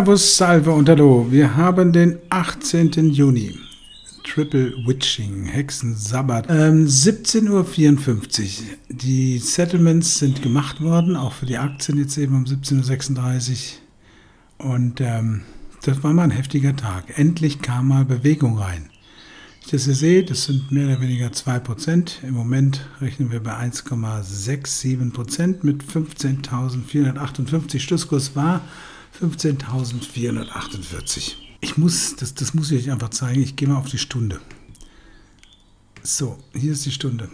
Servus, Salve und Hallo. Wir haben den 18. Juni. Triple Witching, Hexensabbat. Ähm, 17.54 Uhr. Die Settlements sind gemacht worden, auch für die Aktien jetzt eben um 17.36 Uhr. Und ähm, das war mal ein heftiger Tag. Endlich kam mal Bewegung rein. Das ihr seht, das sind mehr oder weniger 2%. Im Moment rechnen wir bei 1,67% mit 15.458. Schlusskurs war 15.448. Ich muss, das, das muss ich euch einfach zeigen. Ich gehe mal auf die Stunde. So, hier ist die Stunde.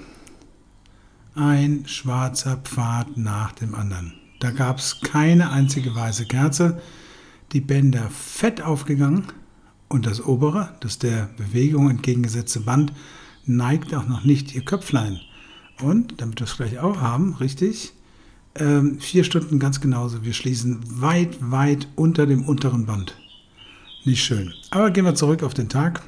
Ein schwarzer Pfad nach dem anderen. Da gab es keine einzige weiße Kerze. Die Bänder fett aufgegangen und das obere, das der Bewegung entgegengesetzte Band, neigt auch noch nicht ihr Köpflein. Und, damit wir es gleich auch haben, richtig, ähm, vier Stunden ganz genauso. Wir schließen weit, weit unter dem unteren Band. Nicht schön. Aber gehen wir zurück auf den Tag.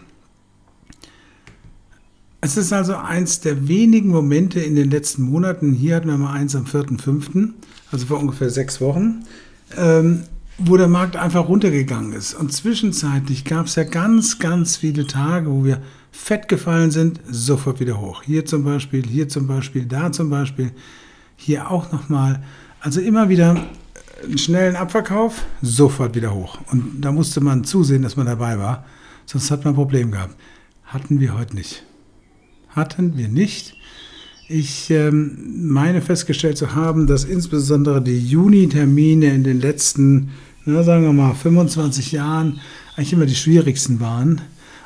Es ist also eins der wenigen Momente in den letzten Monaten. Hier hatten wir mal eins am 4.5., also vor ungefähr sechs Wochen. Ähm, wo der Markt einfach runtergegangen ist. Und zwischenzeitlich gab es ja ganz, ganz viele Tage, wo wir fett gefallen sind, sofort wieder hoch. Hier zum Beispiel, hier zum Beispiel, da zum Beispiel, hier auch nochmal. Also immer wieder einen schnellen Abverkauf, sofort wieder hoch. Und da musste man zusehen, dass man dabei war, sonst hat man ein Problem gehabt. Hatten wir heute nicht. Hatten wir nicht. Ich ähm, meine festgestellt zu haben, dass insbesondere die Juni-Termine in den letzten na, sagen wir mal, 25 Jahren eigentlich immer die schwierigsten waren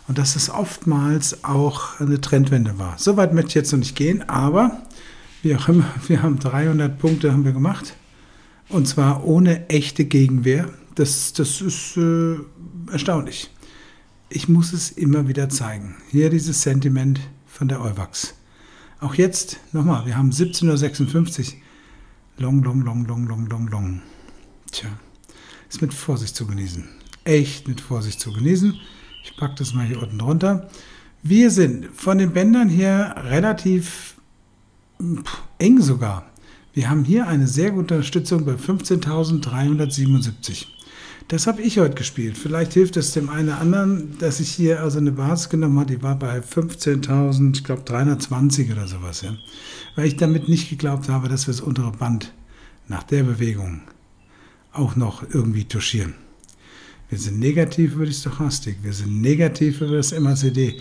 und dass es oftmals auch eine Trendwende war. So weit möchte ich jetzt noch nicht gehen, aber wie auch immer, wir haben 300 Punkte haben wir gemacht und zwar ohne echte Gegenwehr. Das, das ist äh, erstaunlich. Ich muss es immer wieder zeigen. Hier dieses Sentiment von der Euwax. Auch jetzt, nochmal, wir haben 17.56 Uhr. Long, long, long, long, long, long, long. Tja ist mit Vorsicht zu genießen. Echt mit Vorsicht zu genießen. Ich packe das mal hier unten drunter. Wir sind von den Bändern her relativ eng sogar. Wir haben hier eine sehr gute Unterstützung bei 15.377. Das habe ich heute gespielt. Vielleicht hilft es dem einen oder anderen, dass ich hier also eine Basis genommen habe, die war bei 15.000, ich glaube 320 oder sowas. Ja. Weil ich damit nicht geglaubt habe, dass wir das untere Band nach der Bewegung auch noch irgendwie touchieren. Wir sind negativ über die Stochastik, wir sind negativ über das MACD.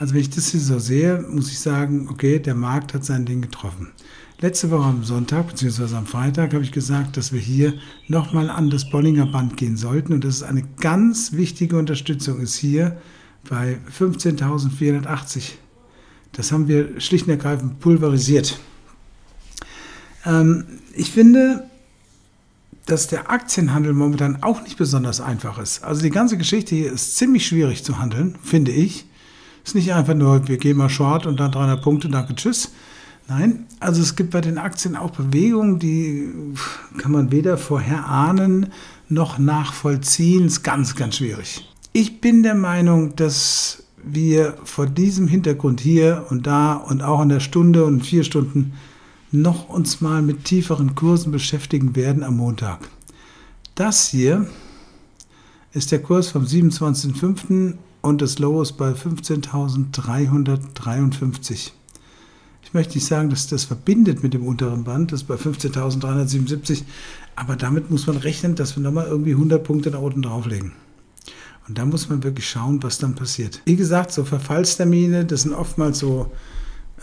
Also wenn ich das hier so sehe, muss ich sagen, okay, der Markt hat sein Ding getroffen. Letzte Woche am Sonntag bzw. am Freitag habe ich gesagt, dass wir hier nochmal an das Bollinger Band gehen sollten und dass es eine ganz wichtige Unterstützung ist hier bei 15.480. Das haben wir schlicht und ergreifend pulverisiert. Ähm, ich finde, dass der Aktienhandel momentan auch nicht besonders einfach ist. Also die ganze Geschichte hier ist ziemlich schwierig zu handeln, finde ich. Ist nicht einfach nur, wir gehen mal short und dann 300 Punkte, danke, tschüss. Nein, also es gibt bei den Aktien auch Bewegungen, die kann man weder vorher ahnen noch nachvollziehen. Ist ganz, ganz schwierig. Ich bin der Meinung, dass wir vor diesem Hintergrund hier und da und auch in der Stunde und vier Stunden noch uns mal mit tieferen Kursen beschäftigen werden am Montag. Das hier ist der Kurs vom 27.05. und das Low ist bei 15.353. Ich möchte nicht sagen, dass das verbindet mit dem unteren Band, das ist bei 15.377, aber damit muss man rechnen, dass wir nochmal irgendwie 100 Punkte da unten drauflegen. Und da muss man wirklich schauen, was dann passiert. Wie gesagt, so Verfallstermine, das sind oftmals so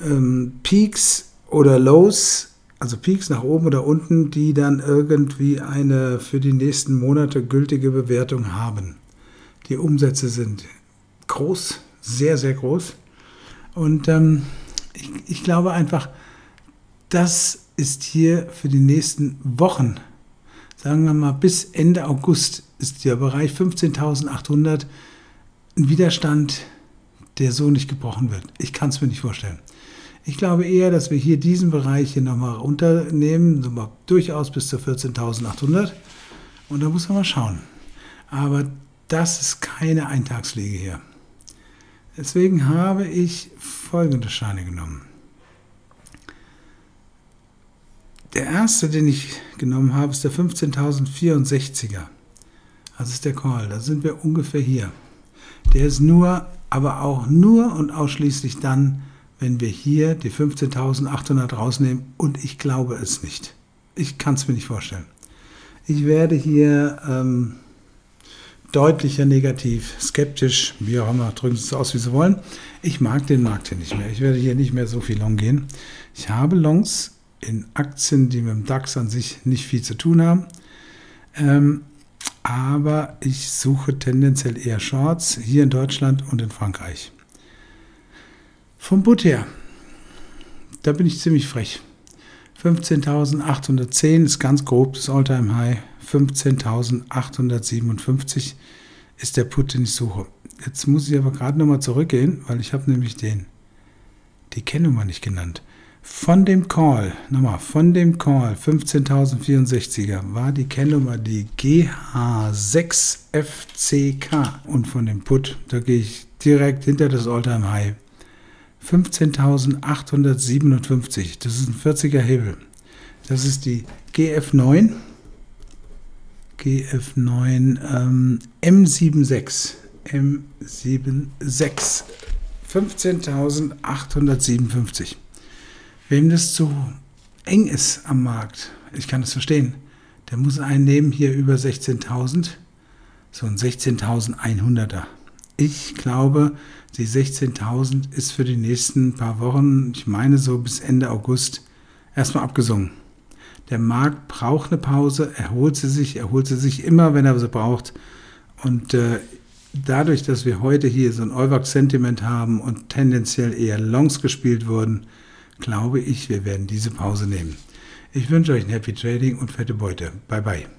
ähm, Peaks oder Lows, also Peaks nach oben oder unten, die dann irgendwie eine für die nächsten Monate gültige Bewertung haben. Die Umsätze sind groß, sehr, sehr groß. Und ähm, ich, ich glaube einfach, das ist hier für die nächsten Wochen, sagen wir mal bis Ende August, ist der Bereich 15.800 ein Widerstand, der so nicht gebrochen wird. Ich kann es mir nicht vorstellen. Ich glaube eher, dass wir hier diesen Bereich hier nochmal runternehmen, so durchaus bis zu 14.800. Und da muss man mal schauen. Aber das ist keine Eintagspflege hier. Deswegen habe ich folgende Scheine genommen. Der erste, den ich genommen habe, ist der 15.064er. Das ist der Call. Da sind wir ungefähr hier. Der ist nur, aber auch nur und ausschließlich dann, wenn wir hier die 15.800 rausnehmen und ich glaube es nicht. Ich kann es mir nicht vorstellen. Ich werde hier ähm, deutlicher negativ, skeptisch, wie auch immer, drücken Sie es aus, wie Sie wollen. Ich mag den Markt hier nicht mehr. Ich werde hier nicht mehr so viel Long gehen. Ich habe Longs in Aktien, die mit dem DAX an sich nicht viel zu tun haben. Ähm, aber ich suche tendenziell eher Shorts hier in Deutschland und in Frankreich. Vom Put her, da bin ich ziemlich frech. 15.810 ist ganz grob das Alltime High. 15.857 ist der Put, den ich suche. Jetzt muss ich aber gerade nochmal zurückgehen, weil ich habe nämlich den, die Kennnummer nicht genannt. Von dem Call, nochmal, von dem Call 15.064er war die Kennnummer die GH6FCK und von dem Put, da gehe ich direkt hinter das Alltime High 15.857. Das ist ein 40er Hebel. Das ist die GF9. GF9 ähm, M76. M76. 15.857. Wem das zu eng ist am Markt, ich kann das verstehen, der muss einen nehmen hier über 16.000. So ein 16.100er. Ich glaube, die 16.000 ist für die nächsten paar Wochen, ich meine so bis Ende August, erstmal abgesungen. Der Markt braucht eine Pause, erholt sie sich, erholt sie sich immer, wenn er sie braucht. Und äh, dadurch, dass wir heute hier so ein Euwax-Sentiment haben und tendenziell eher Longs gespielt wurden, glaube ich, wir werden diese Pause nehmen. Ich wünsche euch ein Happy Trading und fette Beute. Bye bye.